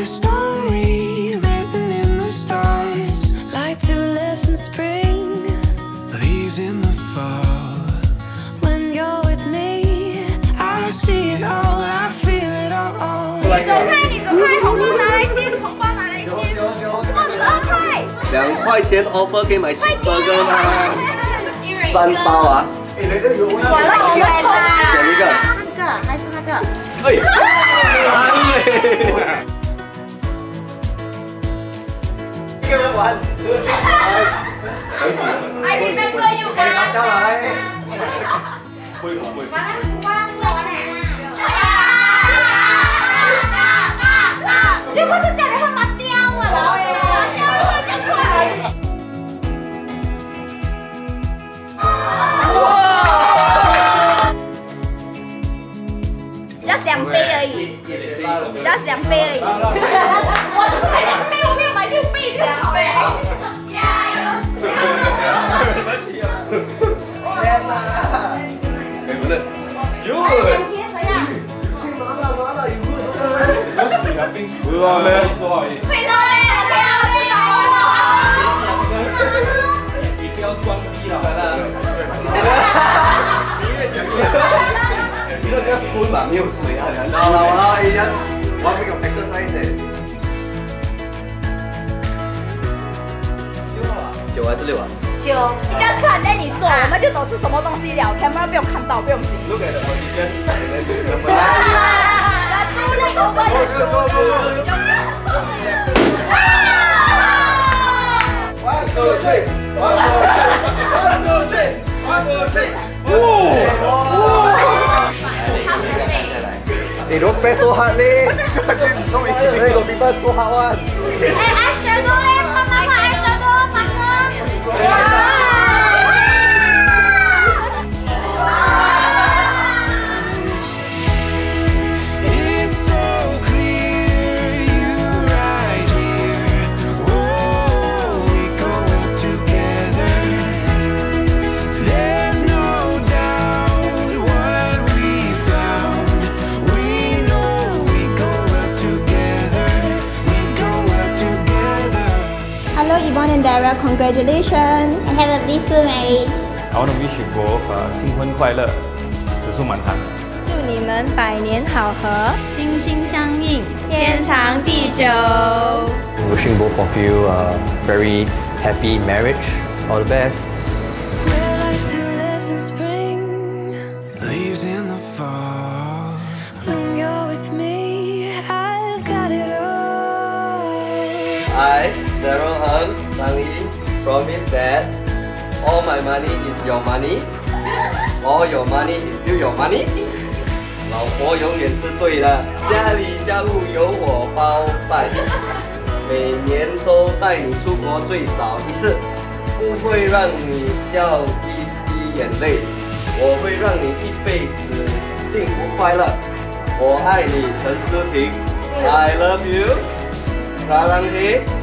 a story written in the stars Like spring Leaves in the fall When you're with me I see it all, I feel it all offer 可以买 cheeseburger 吗？三包啊！完了，选一个，选一个，这个还是那个？哎。của anh. Anh remember you guys anh đâu rồi. Mười một mười chứ có xin chào để không mặt tiêu à rồi tiêu thôi chắc Just damn fair. Just damn fair. What is it? 只是买两杯，我没有买六杯，就两杯。加油！天哪！哎，不是，有。两天怎样？不是咩？会了嘞，你不要装逼了，你都这样吞嘛，没有水啊！好了好了，一样，我这个 exercise。十。九，你这样突然在你做，啊、我们就走吃什么东西了？Camera 不用看到，不用急。醒！Hello, Yvonne and Dara. Congratulations. I have a peaceful marriage. I want to wish you both 呃新婚快乐，子孙满堂。祝你们百年好合，心心相印，天长地久。 Wishing both of you a very happy marriage. All the best. I, Daryl Hung, Sunny, promise that all my money is your money, all your money is still your money. 老婆永远是对的，家里家务由我包办，每年都带你出国最少一次，不会让你掉一滴眼泪，我会让你一辈子幸福快乐。我爱你，陈思婷，I love you，Salam hit.